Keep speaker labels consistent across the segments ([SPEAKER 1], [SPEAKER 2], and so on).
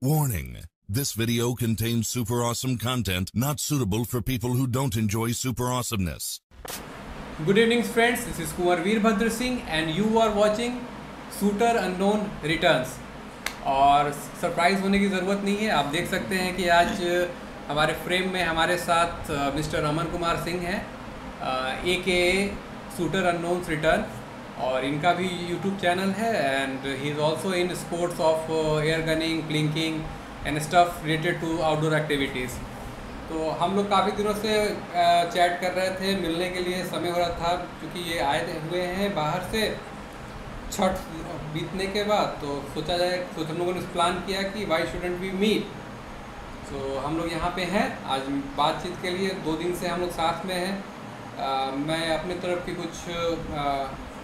[SPEAKER 1] Warning. This video contains super awesome content not suitable for people who don't enjoy super awesomeness.
[SPEAKER 2] Good evening friends, this is Kumar Veerbhadra Singh and you are watching Shooter Unknown Returns. और surprise होने की ज़रूरत नहीं है आप देख सकते हैं कि आज हमारे फ्रेम में हमारे साथ मिस्टर अमन कुमार सिंह हैं ए के शूटर अननोन रिटर्न और इनका भी यूट्यूब चैनल है and he is also in sports of air gunning plinking and stuff related to outdoor activities तो हम लोग काफ़ी दिनों से चैट कर रहे थे, मिलने के लिए समय हो रहा था क्योंकि ये आए हुए हैं बाहर से छठ बीतने के बाद तो सोचा जाए तो हम लोगों ने प्लान किया कि वाई शुडेंट वी मीट तो हम लोग यहाँ पे हैं। आज बातचीत के लिए दो दिन से हम लोग साथ में हैं। मैं अपने तरफ़ की कुछ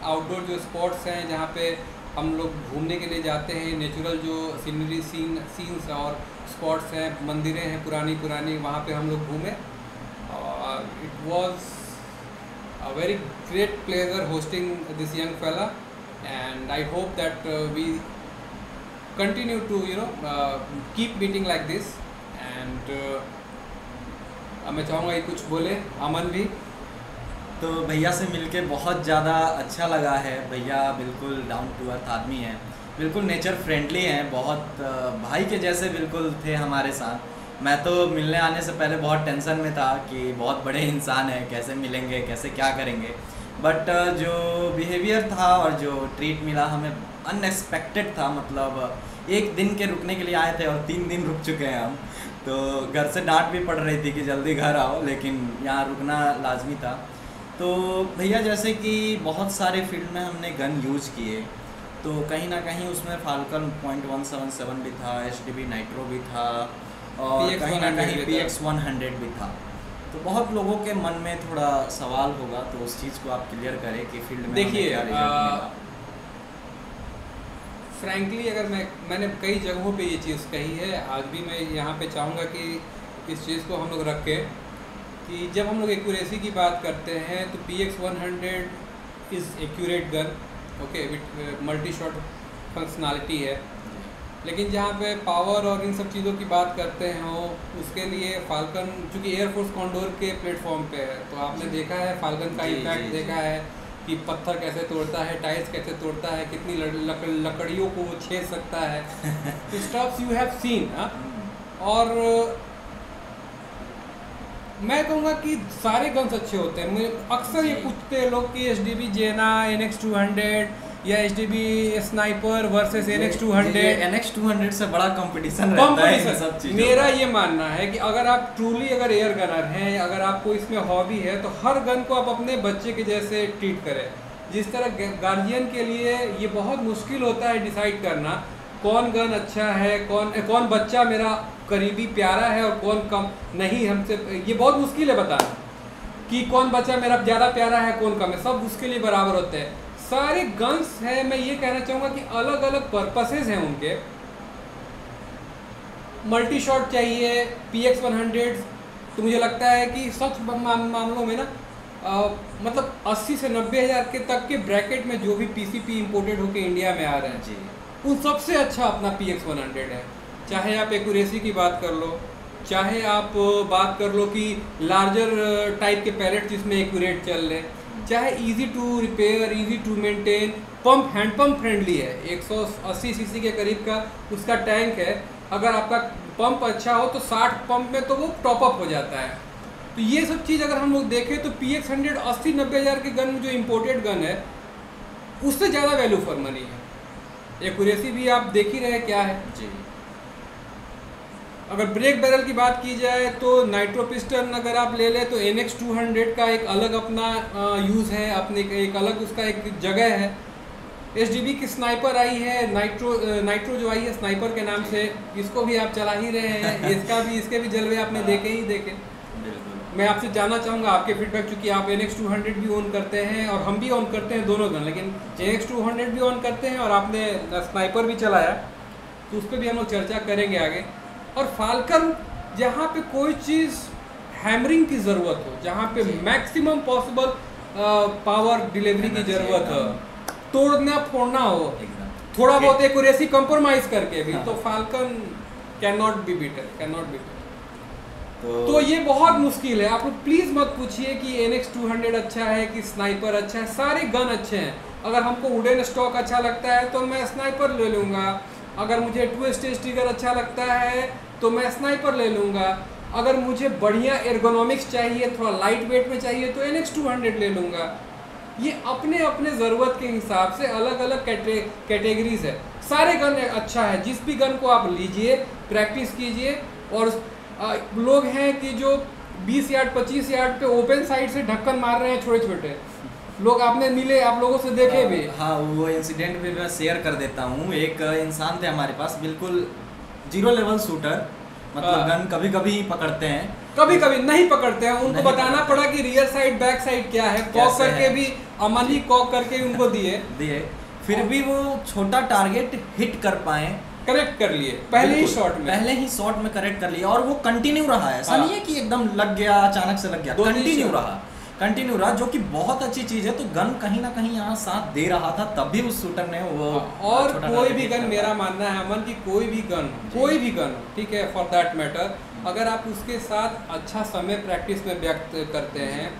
[SPEAKER 2] आउटडोर जो स्पॉट्स हैं, जहाँ पे हम लोग घूमने के लिए जाते हैं नेचुरल जो सीनरी सीन सीन्स और स्पॉट्स हैं, मंदिरें हैं पुरानी पुरानी, वहाँ पे हम लोग घूमे। It was a very great pleasure hosting this young fellow and I hope that we continue to you know keep meeting like this and मैं चाहूँगा ये कुछ बोले, अमन भी।
[SPEAKER 3] तो भैया से मिलके बहुत ज़्यादा अच्छा लगा है। भैया बिल्कुल डाउन टू अर्थ आदमी है। बिल्कुल नेचर फ्रेंडली हैं। बहुत भाई के जैसे बिल्कुल थे हमारे साथ। मैं तो मिलने आने से पहले बहुत टेंशन में था कि बहुत बड़े इंसान हैं, कैसे मिलेंगे, कैसे क्या करेंगे। बट जो बिहेवियर था और जो ट्रीट मिला हमें अनएक्सपेक्टेड था मतलब एक दिन के रुकने के लिए आए थे और तीन दिन रुक चुके हैं हम। तो घर से डांट भी पड़ रही थी कि जल्दी घर आओ, लेकिन यहाँ रुकना लाजमी था। तो भैया जैसे कि बहुत सारे फ़ील्ड में हमने गन यूज़ किए तो कहीं ना कहीं उसमें Falcon point one seven seven भी था एच डी बी नाइट्रो भी था और कहीं ना कहीं पी एक्स वन हंड्रेड भी था। तो बहुत लोगों के मन में थोड़ा सवाल होगा तो उस चीज़ को आप क्लियर करें कि फ़ील्ड में
[SPEAKER 2] देखिए फ्रैंकली अगर मैं मैंने कई जगहों पे ये चीज़ कही है आज भी मैं यहाँ पे चाहूँगा कि इस चीज़ को हम लोग रख। के कि जब हम लोग एक्यूरेसी की बात करते हैं तो P X one hundred is accurate gun okay with multi shot functionality है। लेकिन जहाँ पे पावर और इन सब चीज़ों की बात करते हैं उसके लिए फाल्कन चूँकि एयरफोर्स कॉन्डोर के प्लेटफॉर्म पे है तो आपने देखा है फाल्कन का इम्पैक्ट देखा है कि पत्थर कैसे तोड़ता है टाइल्स कैसे तोड़ता है कितनी लक, लकड़ियों को वो छेद सकता है। स्टॉप्स यू हैव सीन और मैं कहूँगा कि सारे गन्स अच्छे होते हैं। मुझे अक्सर ये पूछते हैं लोग कि एच डी बी जेना एन एक्स टू हंड्रेड या H D B sniper versus N X two hundred
[SPEAKER 3] N X two hundred से बड़ा कंपटीशन
[SPEAKER 2] कंपटीशन मेरा ये मानना है कि अगर आप ट्रूली अगर एयर गनर हैं अगर आपको इसमें हॉबी है तो हर गन को आप अपने बच्चे के जैसे ट्रीट करें। जिस तरह गार्जियन के लिए ये बहुत मुश्किल होता है डिसाइड करना कौन गन अच्छा है कौन कौन बच्चा मेरा करीबी प्यारा है और कौन कम नहीं हमसे ये बहुत मुश्किल है बताना। कि कौन बच्चा मेरा ज़्यादा प्यारा है कौन कम है सब उसके लिए बराबर होते हैं। सारे गन्स हैं मैं ये कहना चाहूँगा कि अलग अलग पर्पसेज हैं उनके। मल्टी शॉट चाहिए पी एक्स वन हंड्रेड तो मुझे लगता है कि सच मामलों में ना आ, मतलब 80 से नब्बे हज़ार के तक के ब्रैकेट में जो भी पीसीपी इंपोर्टेड होकर इंडिया में आ रहे हैं। जी। उन सबसे अच्छा अपना पी एक्स वन हंड्रेड है। चाहे आप एक्यूरेसी की बात कर लो, चाहे आप बात कर लो कि लार्जर टाइप के पैलेट जिसमें एक्यूरेट चल रहे चाहे easy to repair easy to maintain pump hand pump friendly है 180 सीसी के करीब का उसका टैंक है। अगर आपका पंप अच्छा हो तो 60 पंप में तो वो टॉप अप हो जाता है। तो ये सब चीज़ अगर हम लोग देखें तो पी एक्स हंड्रेड अस्सी नब्बे हज़ार के गन जो इम्पोर्टेड गन है, उससे ज़्यादा वैल्यू फॉर मनी है। एक्यूरेसी भी आप देख ही रहे क्या है? जी। अगर ब्रेक बैरल की बात की जाए तो नाइट्रो पिस्टन अगर आप ले लें तो एन एक्स टू हंड्रेड का एक अलग अपना यूज़ है अपने एक अलग उसका एक जगह है। एस डी बी की स्नाइपर आई है नाइट्रो नाइट्रो जो आई है स्नाइपर के नाम से इसको भी आप चला ही रहे हैं इसका भी इसके भी जलवे आपने देखे ही देखे। मैं आपसे जानना चाहूँगा आपके फीडबैक चूँकि आप एन एक्स टू हंड्रेड भी ऑन करते हैं और हम भी ऑन करते हैं दोनों गन लेकिन एन एक्स टू हंड्रेड भी ऑन करते हैं और आपने स्नाइपर भी चलाया तो उस पर भी हम लोग चर्चा करेंगे आगे। और फाल्कन जहाँ पे कोई चीज़ हैमरिंग की ज़रूरत हो जहाँ पे मैक्सिमम पॉसिबल पावर डिलीवरी की ज़रूरत हो तोड़ना फोड़ना हो थोड़ा बहुत एक रेसी कंप्रोमाइज करके भी तो Falcon can not be better can not be
[SPEAKER 3] तो
[SPEAKER 2] तो ये बहुत मुश्किल है। आप लोग प्लीज़ मत पूछिए कि एन एक्स टू हंड्रेड अच्छा है कि स्नाइपर अच्छा है। सारे गन अच्छे हैं। अगर हमको वुडन स्टॉक अच्छा लगता है तो मैं स्नाइपर ले लूँगा। अगर मुझे टू स्टेज ट्रिगर अच्छा लगता है तो मैं स्नाइपर ले लूँगा। अगर मुझे बढ़िया एर्गोनॉमिक्स चाहिए, थोड़ा लाइट वेट में चाहिए तो एन एक्स टू हंड्रेड ले लूँगा। ये अपने अपने ज़रूरत के हिसाब से अलग अलग कैटे कैटेगरीज है। सारे गन अच्छा है। जिस भी गन को आप लीजिए प्रैक्टिस कीजिए, और लोग हैं कि जो 20 यार्ड 25 यार्ड पे ओपन साइड से ढक्कन मार रहे हैं छोटे छोटे। लोग आपने मिले आप लोगों से देखे भी।
[SPEAKER 3] हाँ वो इंसिडेंट भी मैं शेयर कर देता हूँ। एक इंसान थे हमारे पास बिल्कुल ज़ीरो लेवल शूटर मतलब
[SPEAKER 2] हाँ।
[SPEAKER 3] गन कभी कभी पकड़ते हैं।
[SPEAKER 2] कभी कभी नहीं पकड़ते हैं। उनको बताना पड़ा कि रियर साइड बैक साइड क्या है। कॉक करके? भी अमली कॉक करके उनको दिए।
[SPEAKER 3] दिए। फिर भी वो छोटा टारगेट हिट कर पाए।
[SPEAKER 2] करेक्ट कर लिए पहले ही शॉट में।
[SPEAKER 3] पहले ही शॉट में करेक्ट कर लिया और वो कंटिन्यू रहा है। ऐसा
[SPEAKER 2] हाँ।
[SPEAKER 3] नहीं है कि एकदम लग गया अचानक से लग गया। कंटिन्यू रहा। कंटिन्यू रहा जो कि बहुत अच्छी चीज़ है। तो गन कहीं ना कहीं यहाँ साथ दे रहा था तब भी उस शूटर ने वो
[SPEAKER 2] और कोई भी गन मेरा मानना है अमन की कोई भी गन। कोई भी गन ठीक है फॉर दैट मैटर अगर आप उसके साथ अच्छा समय प्रैक्टिस में व्यक्त करते हैं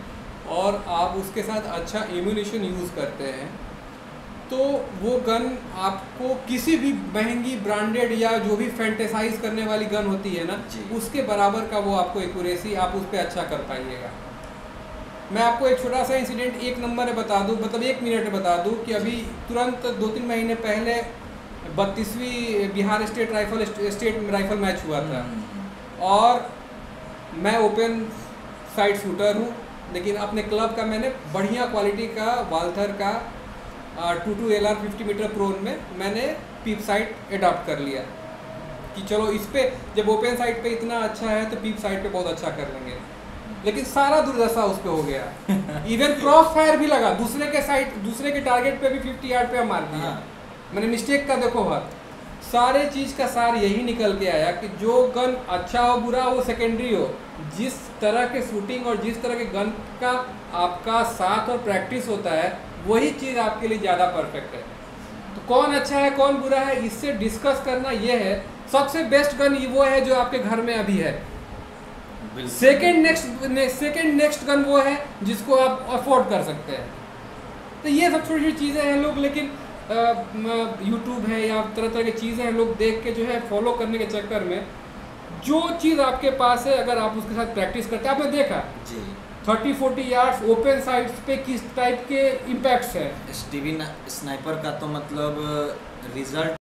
[SPEAKER 2] और आप उसके साथ अच्छा इम्यूनेशन यूज़ करते हैं तो वो गन आपको किसी भी महँगी ब्रांडेड या जो भी फैंटेसाइज करने वाली गन होती है ना उसके बराबर का वो आपको एक्यूरेसी आप उस पर अच्छा कर पाइएगा। मैं आपको एक छोटा सा इंसिडेंट एक नंबर में बता दूँ मतलब एक मिनट में बता दूँ कि अभी तुरंत दो तीन महीने पहले बत्तीसवीं Bihar state rifle state rifle match हुआ था।
[SPEAKER 3] हम्म,
[SPEAKER 2] और मैं ओपन साइड शूटर हूँ लेकिन अपने क्लब का मैंने बढ़िया क्वालिटी का वाल्थर का two two L R fifty metre prone में मैंने पीप साइट एडॉप्ट कर लिया। कि चलो इस पर जब ओपन साइट पे इतना अच्छा है तो पीप साइट पे बहुत अच्छा कर लेंगे। लेकिन सारा दुर्दशा उस पर हो गया। इवन क्रॉस फायर भी लगा। दूसरे के साइड दूसरे के टारगेट पे भी फिफ्टी यार्ड पे हम मार दिया
[SPEAKER 3] हाँ।
[SPEAKER 2] मैंने मिस्टेक का देखो हाथ सारे चीज़ का सार यही निकल के आया कि जो गन अच्छा हो बुरा हो सेकेंडरी हो जिस तरह के शूटिंग और जिस तरह के गन का आपका साथ और प्रैक्टिस होता है वही चीज़ आपके लिए ज़्यादा परफेक्ट है। तो कौन अच्छा है कौन बुरा है इससे डिस्कस करना ये है सबसे बेस्ट गन वो है जो आपके घर में अभी है। Second next second next gun वो है जिसको आप अफोर्ड कर सकते हैं। तो ये सब छोटी छोटी चीज़ें हैं लोग लेकिन यूट्यूब है या तरह तरह की चीज़ें हैं लोग देख के जो है फॉलो करने के चक्कर में जो चीज़ आपके पास है अगर आप उसके साथ प्रैक्टिस करते हैं आपने देखा?
[SPEAKER 3] जी।
[SPEAKER 2] Thirty, forty yards open sides पे किस टाइप के इम्पैक्ट्स हैं?
[SPEAKER 3] स्टीवी स्नाइपर का तो मतलब रिज़ल्ट